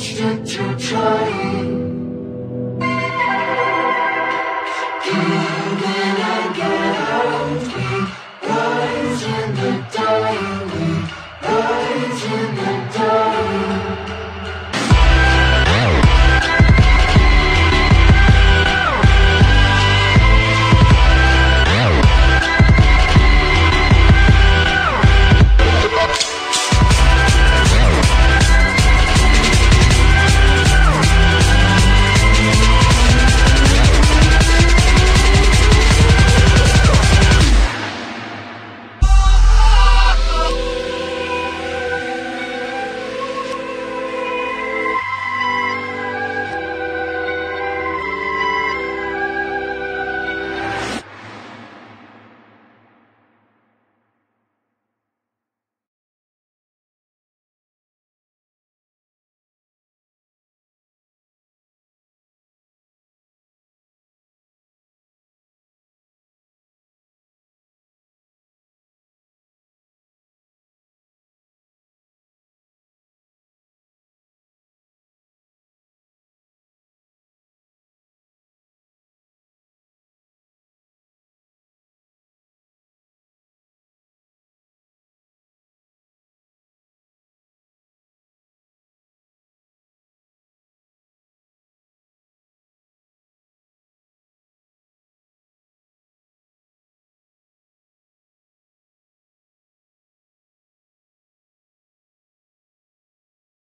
much did you?